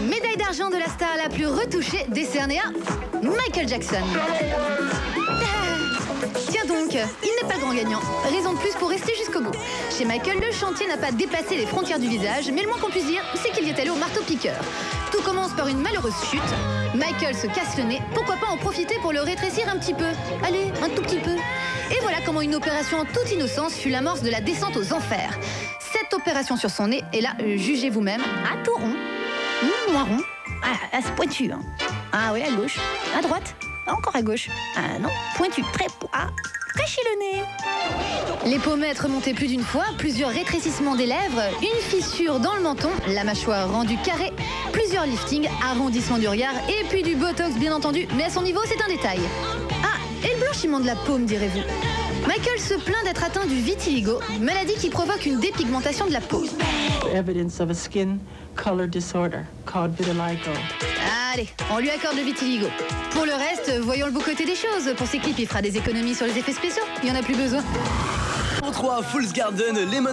Médaille d'argent de la star la plus retouchée décernée à Michael Jackson. Ah, Tiens donc, il n'est pas grand gagnant. Raison de plus pour rester jusqu'au bout. Chez Michael, le chantier n'a pas dépassé les frontières du visage, mais le moins qu'on puisse dire, c'est qu'il y est allé au marteau-piqueur. Tout commence par une malheureuse chute. Michael se casse le nez, pourquoi pas en profiter pour le rétrécir un petit peu? Allez, un tout petit peu. Et voilà comment une opération en toute innocence fut l'amorce de la descente aux enfers. Opération sur son nez, et là, euh, jugez vous-même, à tout rond. Mmh, rond. Ah, ah, c'est pointu. hein. Ah oui, à gauche. À droite. Ah, Encore à gauche. Ah non, pointu. Très... Ah, très le nez. Les pommettes remontaient plus d'une fois, plusieurs rétrécissements des lèvres, une fissure dans le menton, la mâchoire rendue carrée, plusieurs liftings, arrondissement du regard et puis du botox bien entendu, mais à son niveau c'est un détail. Ah, et le blanchiment de la paume direz-vous Michael se plaint d'être atteint du vitiligo, maladie qui provoque une dépigmentation de la peau. evidence of a skin color disorder called vitiligo. Allez, on lui accorde le vitiligo. Pour le reste, voyons le beau côté des choses. Pour ses clips, il fera des économies sur les effets spéciaux. Il n'y en a plus besoin. Pour 3, Fool's Garden, Lemon